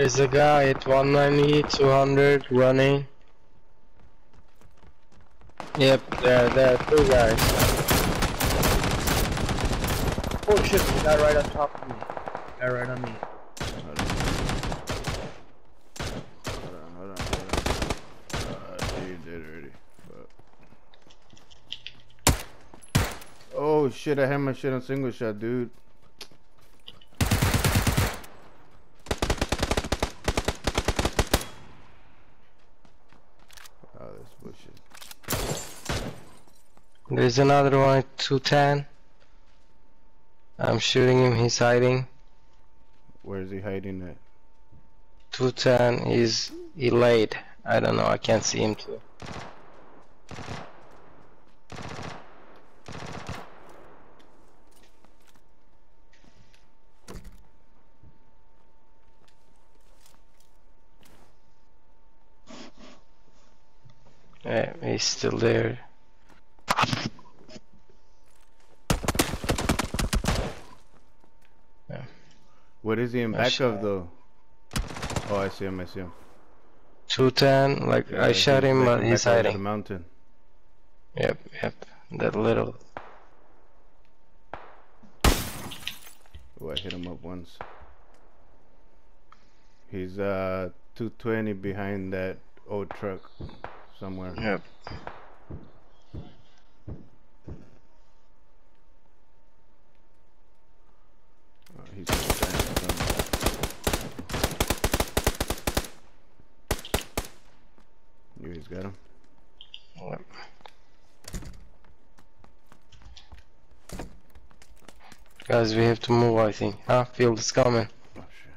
There's a guy at 190, 200 running. Yep, there, there two guys. Oh shit, the guy right on top of me. Guy right on me. Hold on. Hold on, hold. Uh, dead already. Oh shit, I had my shit on single shot, dude. This bullshit. There's another one at 210. I'm shooting him, he's hiding. Where is he hiding at? 210, he's he laid. I don't know, I can't see him too. Yeah, he's still there. Yeah. What is he in I back shot- of though? Oh, I see him, I see him. 210, like Yeah, I shot him, back- but back he's over the hiding. mountain. Yep, yep, that little. Oh, I hit him up once. He's uh 220 behind that old truck somewhere. Yep. Oh, uh, he's. You guys got him? yep. Guys, we have to move, I think. Huh? Field is coming. Oh shit.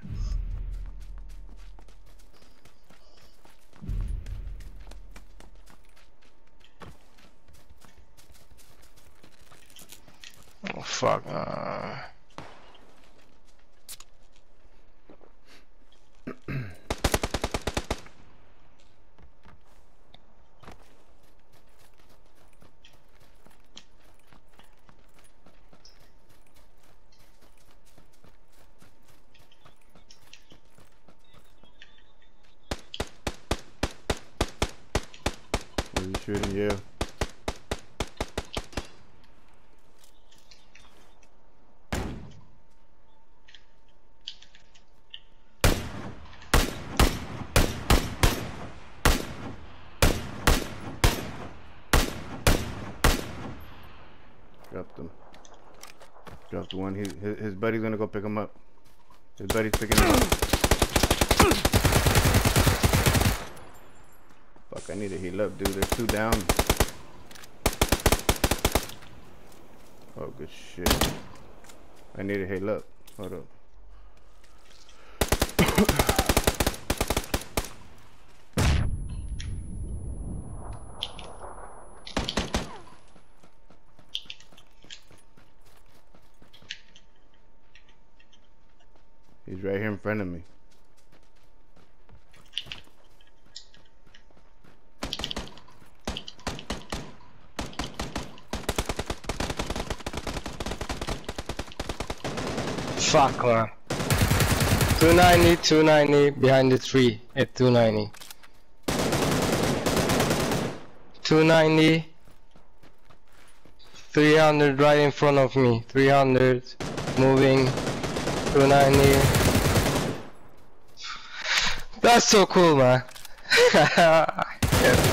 Oh, fuck. Uh... Where you shooting? Yeah. Dropped him. Dropped one. He, his, his buddy's gonna go pick him up. His buddy's picking him up. Fuck, I need to heal up, dude. There's two down. Oh, good shit. I need to heal up. Hold up. He's right here in front of me. Fuck, man. 290, 290, behind the tree at 290. 290. 300 right in front of me. 300. Moving. 290. That's so cool, man. yeah.